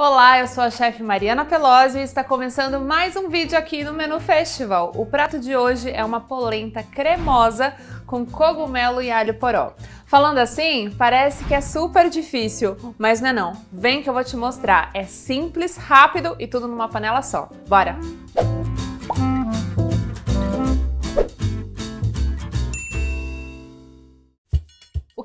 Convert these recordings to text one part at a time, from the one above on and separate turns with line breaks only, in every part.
Olá, eu sou a chefe Mariana Pelosi e está começando mais um vídeo aqui no Menu Festival. O prato de hoje é uma polenta cremosa com cogumelo e alho poró. Falando assim, parece que é super difícil, mas não é não. Vem que eu vou te mostrar. É simples, rápido e tudo numa panela só. Bora!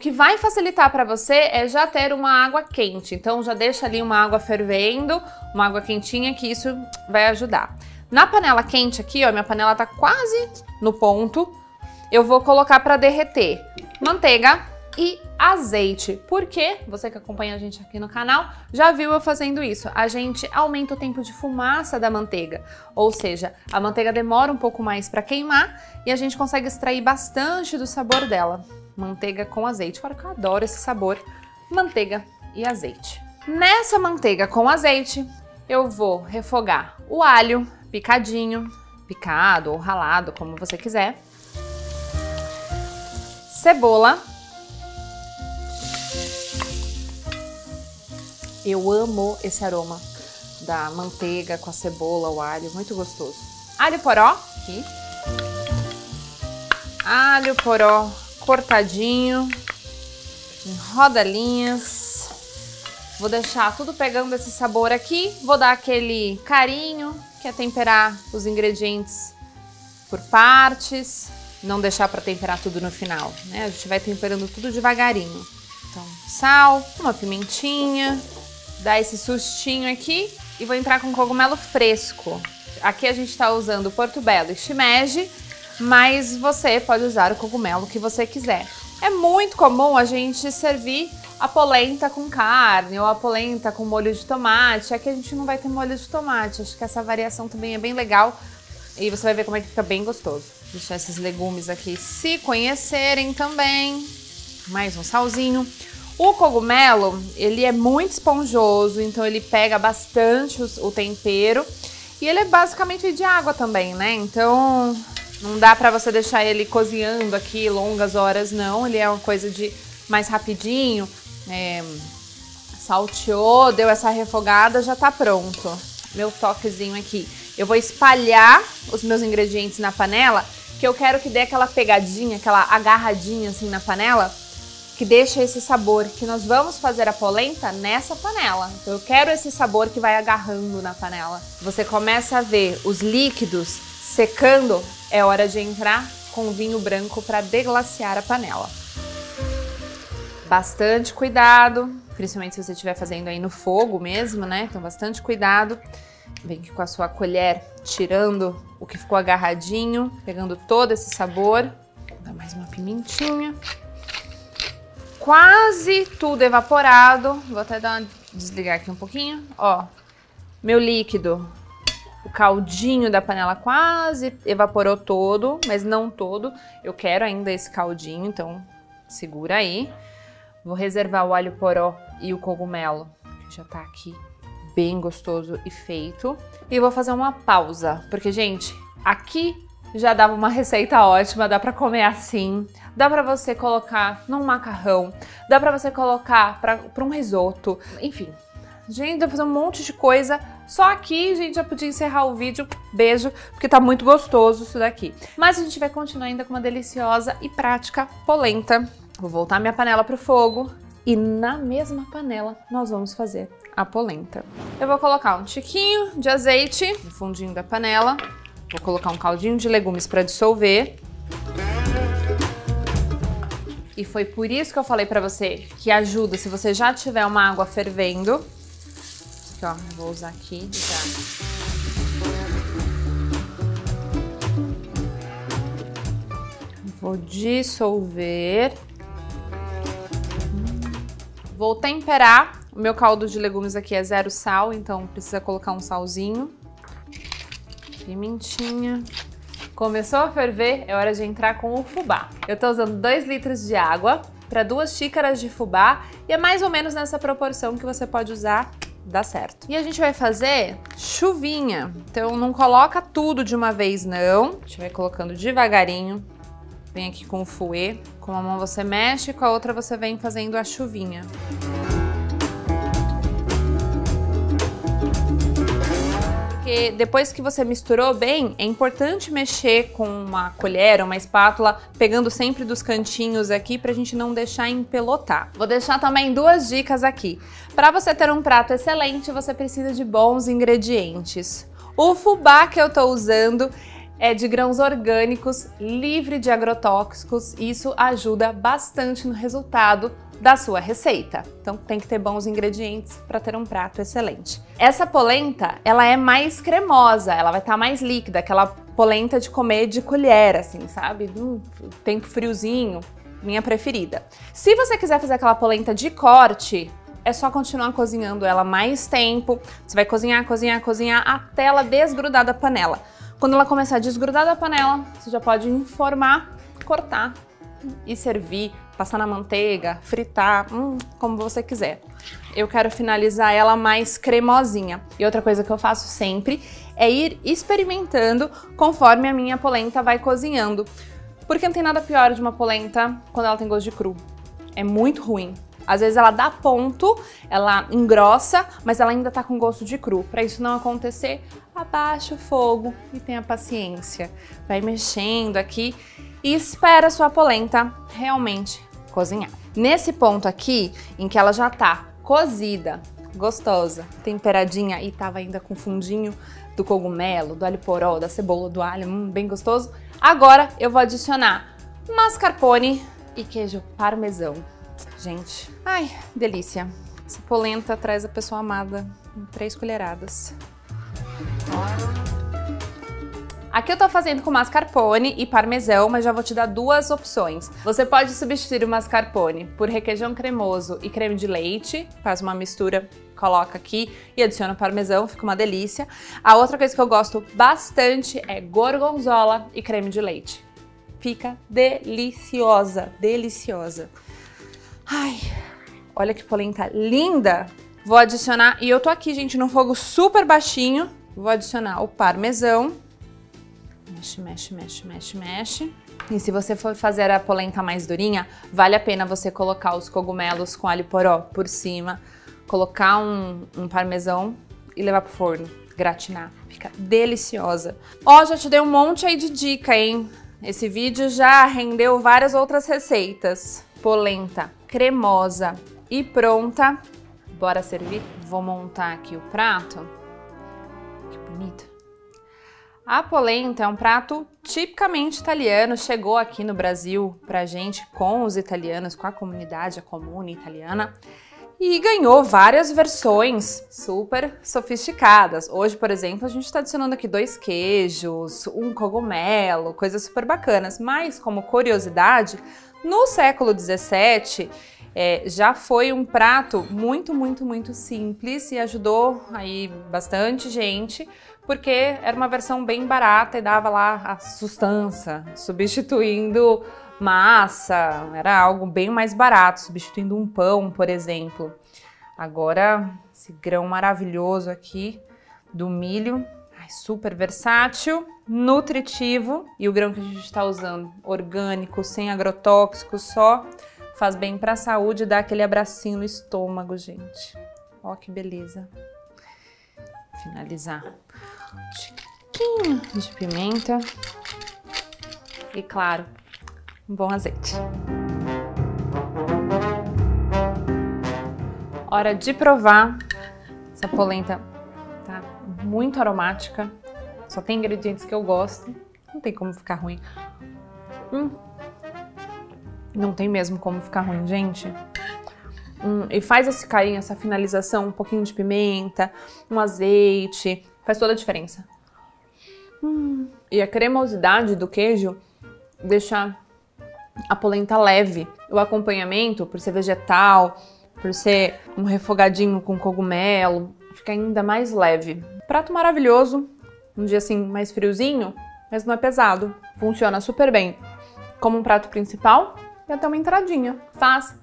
Que vai facilitar para você é já ter uma água quente. Então já deixa ali uma água fervendo, uma água quentinha que isso vai ajudar. Na panela quente aqui, ó, minha panela tá quase no ponto. Eu vou colocar para derreter manteiga e azeite. Porque você que acompanha a gente aqui no canal já viu eu fazendo isso. A gente aumenta o tempo de fumaça da manteiga, ou seja, a manteiga demora um pouco mais para queimar e a gente consegue extrair bastante do sabor dela manteiga com azeite. Fora que eu adoro esse sabor, manteiga e azeite. Nessa manteiga com azeite, eu vou refogar o alho picadinho, picado ou ralado, como você quiser. Cebola. Eu amo esse aroma da manteiga com a cebola, o alho, muito gostoso. Alho poró, aqui. Alho poró cortadinho, em rodelinhas. Vou deixar tudo pegando esse sabor aqui. Vou dar aquele carinho, que é temperar os ingredientes por partes. Não deixar para temperar tudo no final, né? A gente vai temperando tudo devagarinho. Então, sal, uma pimentinha, dá esse sustinho aqui e vou entrar com cogumelo fresco. Aqui a gente está usando Porto Belo e shimeji, mas você pode usar o cogumelo que você quiser. É muito comum a gente servir a polenta com carne ou a polenta com molho de tomate. Aqui a gente não vai ter molho de tomate, acho que essa variação também é bem legal e você vai ver como é que fica bem gostoso. Deixar esses legumes aqui se conhecerem também. Mais um salzinho. O cogumelo, ele é muito esponjoso, então ele pega bastante o tempero. E ele é basicamente de água também, né? Então não dá para você deixar ele cozinhando aqui longas horas, não. Ele é uma coisa de mais rapidinho. É, salteou, deu essa refogada, já tá pronto. Meu toquezinho aqui. Eu vou espalhar os meus ingredientes na panela, que eu quero que dê aquela pegadinha, aquela agarradinha assim na panela, que deixa esse sabor, que nós vamos fazer a polenta nessa panela. Então eu quero esse sabor que vai agarrando na panela. Você começa a ver os líquidos secando é hora de entrar com vinho branco para deglaciar a panela. Bastante cuidado, principalmente se você estiver fazendo aí no fogo mesmo, né? Então bastante cuidado. Vem aqui com a sua colher tirando o que ficou agarradinho, pegando todo esse sabor. Dar mais uma pimentinha. Quase tudo evaporado. Vou até dar uma, desligar aqui um pouquinho. Ó, meu líquido o caldinho da panela quase evaporou todo, mas não todo. Eu quero ainda esse caldinho, então segura aí. Vou reservar o alho poró e o cogumelo, que já tá aqui bem gostoso e feito. E vou fazer uma pausa, porque, gente, aqui já dava uma receita ótima, dá para comer assim, dá para você colocar num macarrão, dá para você colocar para um risoto, enfim, Gente, dá pra fazer um monte de coisa. Só aqui, gente, já podia encerrar o vídeo. Beijo, porque tá muito gostoso isso daqui. Mas a gente vai continuar ainda com uma deliciosa e prática polenta. Vou voltar minha panela pro fogo e na mesma panela nós vamos fazer a polenta. Eu vou colocar um tiquinho de azeite no fundinho da panela. Vou colocar um caldinho de legumes para dissolver. E foi por isso que eu falei para você que ajuda se você já tiver uma água fervendo ó. Vou usar aqui já. Vou dissolver. Vou temperar. O meu caldo de legumes aqui é zero sal, então precisa colocar um salzinho. Pimentinha. Começou a ferver, é hora de entrar com o fubá. Eu tô usando 2 litros de água para duas xícaras de fubá e é mais ou menos nessa proporção que você pode usar dá certo. E a gente vai fazer chuvinha. Então não coloca tudo de uma vez não. A gente vai colocando devagarinho. Vem aqui com o fouet. Com uma mão você mexe, com a outra você vem fazendo a chuvinha. Porque depois que você misturou bem, é importante mexer com uma colher uma espátula, pegando sempre dos cantinhos aqui pra gente não deixar empelotar. Vou deixar também duas dicas aqui. Para você ter um prato excelente, você precisa de bons ingredientes. O fubá que eu tô usando é de grãos orgânicos, livre de agrotóxicos, e isso ajuda bastante no resultado da sua receita. Então tem que ter bons ingredientes para ter um prato excelente. Essa polenta, ela é mais cremosa, ela vai estar tá mais líquida, aquela polenta de comer de colher, assim, sabe? Hum, tempo friozinho, minha preferida. Se você quiser fazer aquela polenta de corte, é só continuar cozinhando ela mais tempo. Você vai cozinhar, cozinhar, cozinhar até ela desgrudar da panela. Quando ela começar a desgrudar da panela, você já pode informar, cortar e servir, passar na manteiga, fritar, hum, como você quiser. Eu quero finalizar ela mais cremosinha. E outra coisa que eu faço sempre é ir experimentando conforme a minha polenta vai cozinhando. Porque não tem nada pior de uma polenta quando ela tem gosto de cru. É muito ruim. Às vezes ela dá ponto, ela engrossa, mas ela ainda tá com gosto de cru. Para isso não acontecer, abaixa o fogo e tenha paciência. Vai mexendo aqui e espera sua polenta realmente cozinhar. Nesse ponto aqui, em que ela já tá cozida, gostosa, temperadinha e tava ainda com fundinho do cogumelo, do alho poró, da cebola, do alho, hum, bem gostoso. Agora eu vou adicionar mascarpone e queijo parmesão. Gente, ai, delícia. Essa polenta traz a pessoa amada em três colheradas. Aqui eu tô fazendo com mascarpone e parmesão, mas já vou te dar duas opções. Você pode substituir o mascarpone por requeijão cremoso e creme de leite, faz uma mistura, coloca aqui e adiciona parmesão, fica uma delícia. A outra coisa que eu gosto bastante é gorgonzola e creme de leite. Fica deliciosa, deliciosa. Ai, olha que polenta linda! Vou adicionar, e eu tô aqui, gente, no fogo super baixinho. Vou adicionar o parmesão. Mexe, mexe, mexe, mexe, mexe. E se você for fazer a polenta mais durinha, vale a pena você colocar os cogumelos com alho poró por cima, colocar um, um parmesão e levar pro forno, gratinar. Fica deliciosa. Ó, já te dei um monte aí de dica, hein? Esse vídeo já rendeu várias outras receitas. Polenta cremosa e pronta. Bora servir? Vou montar aqui o prato. Que bonito. A polenta é um prato tipicamente italiano, chegou aqui no Brasil pra gente com os italianos, com a comunidade, a comune italiana, e ganhou várias versões super sofisticadas. Hoje, por exemplo, a gente está adicionando aqui dois queijos, um cogumelo, coisas super bacanas. Mas, como curiosidade, no século XVII, é, já foi um prato muito, muito, muito simples e ajudou aí bastante gente, porque era uma versão bem barata e dava lá a sustância, substituindo massa, era algo bem mais barato, substituindo um pão, por exemplo. Agora, esse grão maravilhoso aqui do milho, super versátil, nutritivo e o grão que a gente está usando, orgânico, sem agrotóxicos, só faz bem para a saúde, dá aquele abracinho no estômago, gente. Ó que beleza. Finalizar um tiquinho de pimenta e claro, um bom azeite. Hora de provar essa polenta muito aromática. Só tem ingredientes que eu gosto. Não tem como ficar ruim. Hum. Não tem mesmo como ficar ruim, gente. Hum, e faz esse carinho, essa finalização, um pouquinho de pimenta, um azeite. Faz toda a diferença. Hum. E a cremosidade do queijo deixa a polenta leve. O acompanhamento, por ser vegetal, por ser um refogadinho com cogumelo, fica ainda mais leve. Prato maravilhoso, um dia assim mais friozinho, mas não é pesado. Funciona super bem como um prato principal e até uma entradinha. Faz,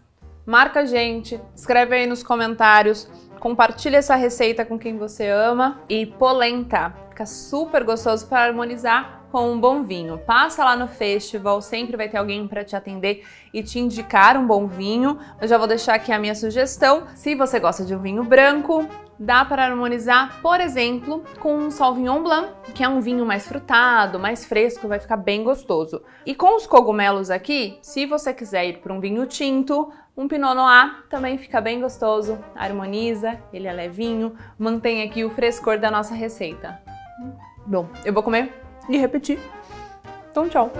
marca a gente, escreve aí nos comentários, compartilha essa receita com quem você ama e polenta, fica super gostoso para harmonizar com um bom vinho. Passa lá no festival, sempre vai ter alguém para te atender e te indicar um bom vinho. Eu já vou deixar aqui a minha sugestão. Se você gosta de um vinho branco, dá para harmonizar, por exemplo, com um Sauvignon Blanc, que é um vinho mais frutado, mais fresco, vai ficar bem gostoso. E com os cogumelos aqui, se você quiser ir para um vinho tinto, um Pinot Noir também fica bem gostoso, harmoniza, ele é levinho, mantém aqui o frescor da nossa receita. Bom, eu vou comer e repetir. Então, tchau!